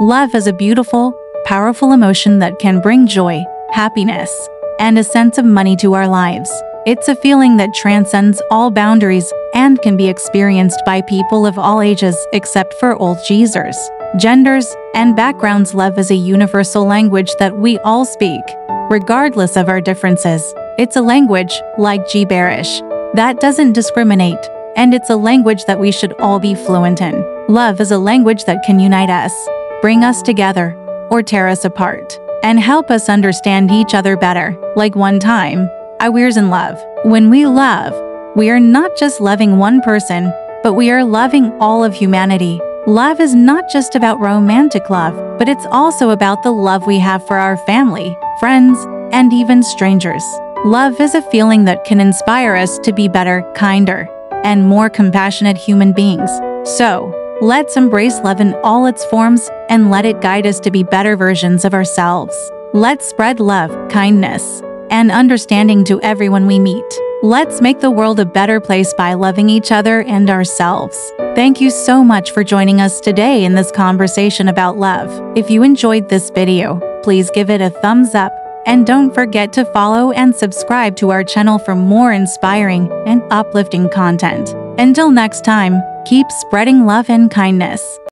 Love is a beautiful, powerful emotion that can bring joy, happiness, and a sense of money to our lives. It's a feeling that transcends all boundaries and can be experienced by people of all ages except for old geezers. Genders and backgrounds love is a universal language that we all speak, regardless of our differences. It's a language, like gibberish, that doesn't discriminate, and it's a language that we should all be fluent in. Love is a language that can unite us, bring us together, or tear us apart, and help us understand each other better. Like one time, I was in love. When we love, we are not just loving one person, but we are loving all of humanity. Love is not just about romantic love, but it's also about the love we have for our family, friends, and even strangers. Love is a feeling that can inspire us to be better, kinder, and more compassionate human beings. So, let's embrace love in all its forms and let it guide us to be better versions of ourselves. Let's spread love, kindness, and understanding to everyone we meet. Let's make the world a better place by loving each other and ourselves. Thank you so much for joining us today in this conversation about love. If you enjoyed this video, please give it a thumbs up and don't forget to follow and subscribe to our channel for more inspiring and uplifting content. Until next time, keep spreading love and kindness.